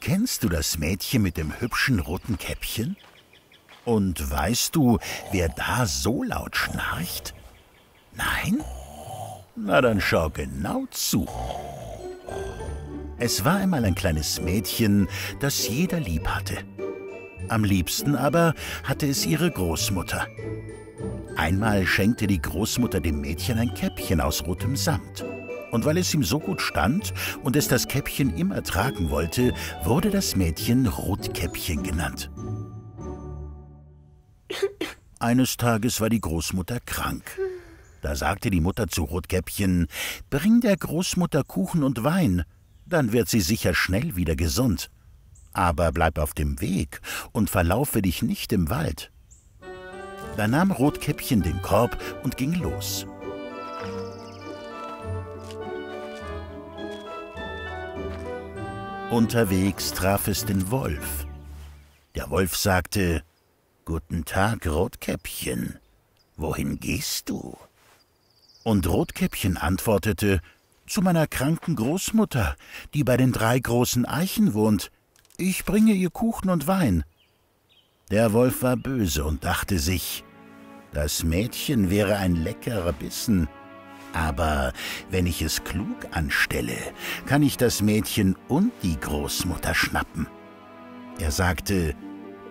Kennst du das Mädchen mit dem hübschen roten Käppchen? Und weißt du, wer da so laut schnarcht? Nein? Na dann schau genau zu. Es war einmal ein kleines Mädchen, das jeder lieb hatte. Am liebsten aber hatte es ihre Großmutter. Einmal schenkte die Großmutter dem Mädchen ein Käppchen aus rotem Samt. Und weil es ihm so gut stand und es das Käppchen immer tragen wollte, wurde das Mädchen Rotkäppchen genannt. Eines Tages war die Großmutter krank. Da sagte die Mutter zu Rotkäppchen, Bring der Großmutter Kuchen und Wein, dann wird sie sicher schnell wieder gesund. Aber bleib auf dem Weg und verlaufe dich nicht im Wald. Da nahm Rotkäppchen den Korb und ging los. Unterwegs traf es den Wolf. Der Wolf sagte, Guten Tag, Rotkäppchen. Wohin gehst du? Und Rotkäppchen antwortete, Zu meiner kranken Großmutter, die bei den drei großen Eichen wohnt. Ich bringe ihr Kuchen und Wein. Der Wolf war böse und dachte sich, das Mädchen wäre ein leckerer Bissen, aber wenn ich es klug anstelle, kann ich das Mädchen und die Großmutter schnappen. Er sagte,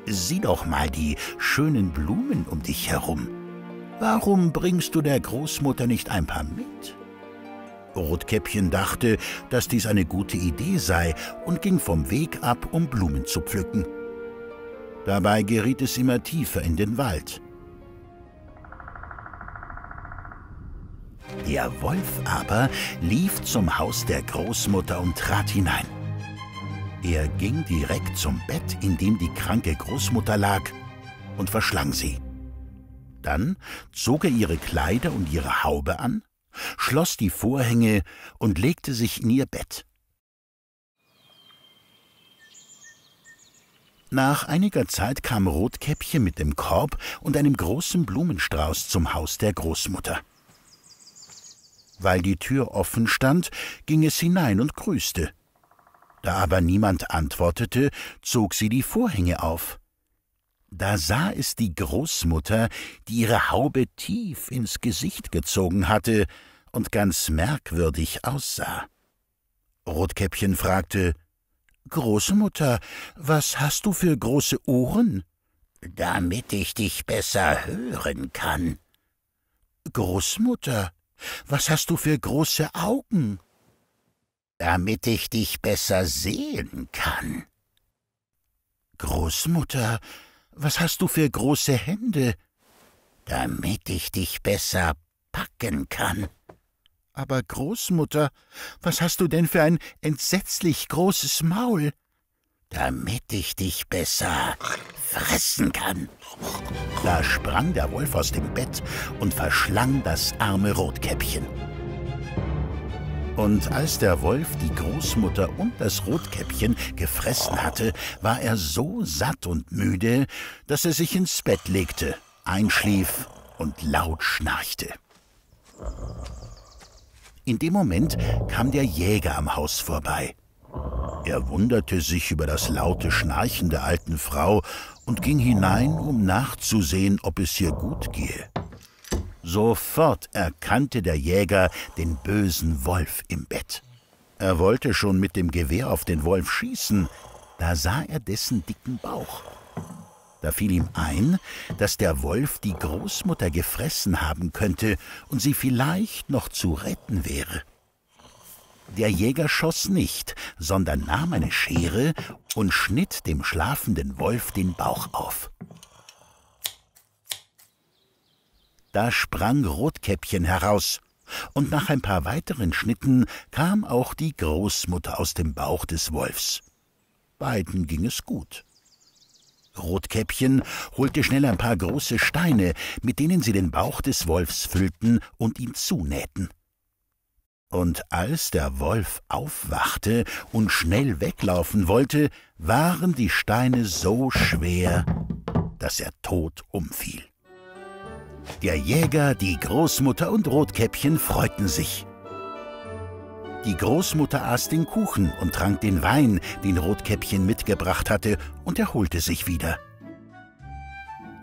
Sieh doch mal die schönen Blumen um dich herum. Warum bringst du der Großmutter nicht ein paar mit? Rotkäppchen dachte, dass dies eine gute Idee sei und ging vom Weg ab, um Blumen zu pflücken. Dabei geriet es immer tiefer in den Wald. Der Wolf aber lief zum Haus der Großmutter und trat hinein. Er ging direkt zum Bett, in dem die kranke Großmutter lag, und verschlang sie. Dann zog er ihre Kleider und ihre Haube an, schloss die Vorhänge und legte sich in ihr Bett. Nach einiger Zeit kam Rotkäppchen mit dem Korb und einem großen Blumenstrauß zum Haus der Großmutter. Weil die Tür offen stand, ging es hinein und grüßte. Da aber niemand antwortete, zog sie die Vorhänge auf. Da sah es die Großmutter, die ihre Haube tief ins Gesicht gezogen hatte und ganz merkwürdig aussah. Rotkäppchen fragte Großmutter, was hast du für große Ohren? Damit ich dich besser hören kann. Großmutter, was hast du für große Augen? Damit ich dich besser sehen kann. Großmutter, was hast du für große Hände? Damit ich dich besser packen kann. Aber Großmutter, was hast du denn für ein entsetzlich großes Maul? Damit ich dich besser fressen kann. Da sprang der Wolf aus dem Bett und verschlang das arme Rotkäppchen. Und als der Wolf die Großmutter und das Rotkäppchen gefressen hatte, war er so satt und müde, dass er sich ins Bett legte, einschlief und laut schnarchte. In dem Moment kam der Jäger am Haus vorbei. Er wunderte sich über das laute Schnarchen der alten Frau und ging hinein, um nachzusehen, ob es ihr gut gehe. Sofort erkannte der Jäger den bösen Wolf im Bett. Er wollte schon mit dem Gewehr auf den Wolf schießen, da sah er dessen dicken Bauch. Da fiel ihm ein, dass der Wolf die Großmutter gefressen haben könnte und sie vielleicht noch zu retten wäre. Der Jäger schoss nicht, sondern nahm eine Schere und schnitt dem schlafenden Wolf den Bauch auf. Da sprang Rotkäppchen heraus, und nach ein paar weiteren Schnitten kam auch die Großmutter aus dem Bauch des Wolfs. Beiden ging es gut. Rotkäppchen holte schnell ein paar große Steine, mit denen sie den Bauch des Wolfs füllten und ihn zunähten. Und als der Wolf aufwachte und schnell weglaufen wollte, waren die Steine so schwer, dass er tot umfiel. Der Jäger, die Großmutter und Rotkäppchen freuten sich. Die Großmutter aß den Kuchen und trank den Wein, den Rotkäppchen mitgebracht hatte, und erholte sich wieder.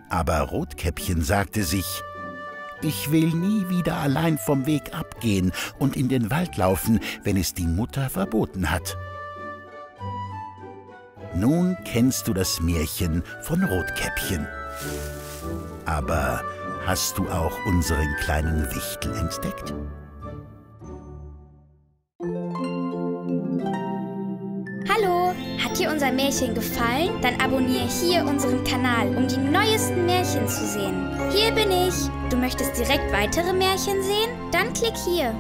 Aber Rotkäppchen sagte sich, ich will nie wieder allein vom Weg abgehen und in den Wald laufen, wenn es die Mutter verboten hat. Nun kennst du das Märchen von Rotkäppchen. Aber hast du auch unseren kleinen Wichtel entdeckt? Dir unser Märchen gefallen? Dann abonniere hier unseren Kanal, um die neuesten Märchen zu sehen. Hier bin ich. Du möchtest direkt weitere Märchen sehen? Dann klick hier.